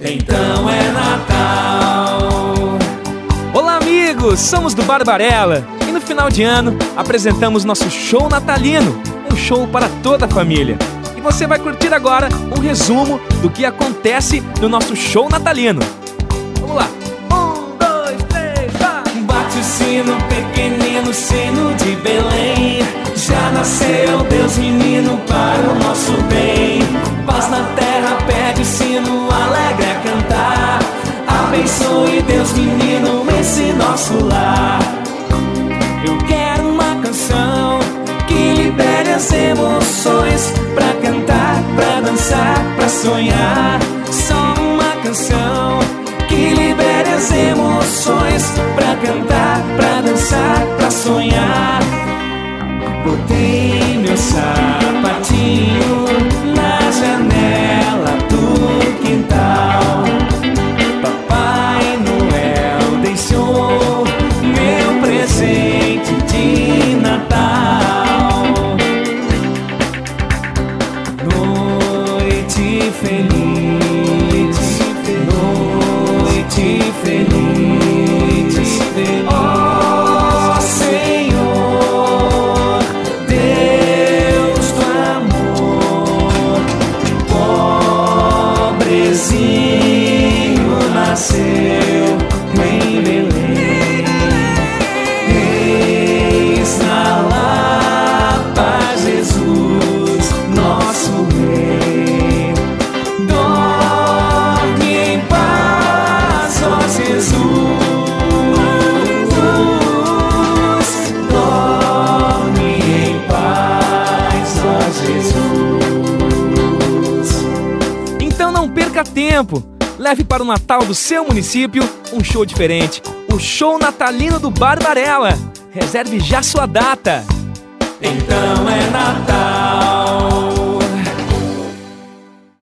Então é Natal. Olá, amigos! Somos do Barbarella e no final de ano apresentamos nosso show natalino um show para toda a família. E você vai curtir agora um resumo do que acontece no nosso show natalino. Vamos lá! Um, dois, três! Bate o sino pequenino, sino de Belém. Já nasceu Deus menino para o nosso bem. Paz na terra, pede o sino. Abençoe Deus menino esse nosso lar. Eu quero uma canção que libere as emoções pra cantar, pra dançar, pra sonhar. Só uma canção que libere as emoções pra cantar, pra dançar, pra sonhar. Botei meu sapatinho feliz, noite feliz, ó Senhor, Deus do amor, pobrezinho tempo! Leve para o Natal do seu município um show diferente, o Show Natalino do Barbarella. Reserve já sua data! Então é.